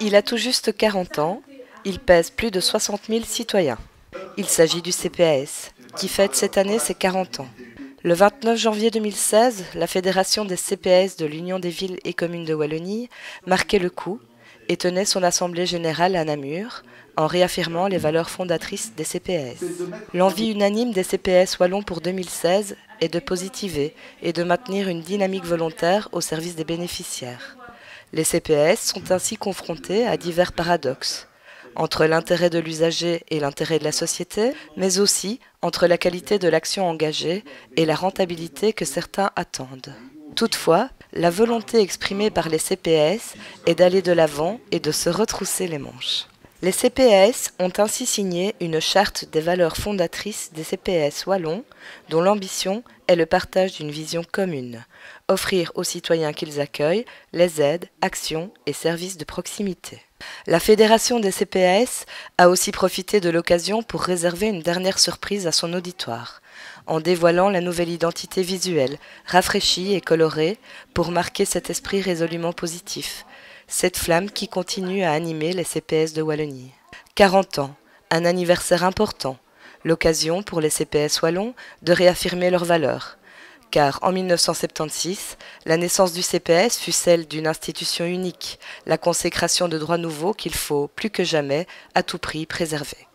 Il a tout juste 40 ans, il pèse plus de 60 000 citoyens. Il s'agit du CPAS, qui fête cette année ses 40 ans. Le 29 janvier 2016, la Fédération des CPS de l'Union des villes et communes de Wallonie marquait le coup et tenait son assemblée générale à Namur en réaffirmant les valeurs fondatrices des CPS. L'envie unanime des CPS wallons pour 2016 est de positiver et de maintenir une dynamique volontaire au service des bénéficiaires. Les CPS sont ainsi confrontés à divers paradoxes entre l'intérêt de l'usager et l'intérêt de la société, mais aussi entre la qualité de l'action engagée et la rentabilité que certains attendent. Toutefois, la volonté exprimée par les CPS est d'aller de l'avant et de se retrousser les manches. Les CPS ont ainsi signé une charte des valeurs fondatrices des CPS wallons, dont l'ambition est le partage d'une vision commune, offrir aux citoyens qu'ils accueillent les aides, actions et services de proximité. La Fédération des CPAS a aussi profité de l'occasion pour réserver une dernière surprise à son auditoire, en dévoilant la nouvelle identité visuelle, rafraîchie et colorée, pour marquer cet esprit résolument positif, cette flamme qui continue à animer les CPS de Wallonie. 40 ans, un anniversaire important, l'occasion pour les CPS wallons de réaffirmer leurs valeurs, car en 1976, la naissance du CPS fut celle d'une institution unique, la consécration de droits nouveaux qu'il faut, plus que jamais, à tout prix préserver.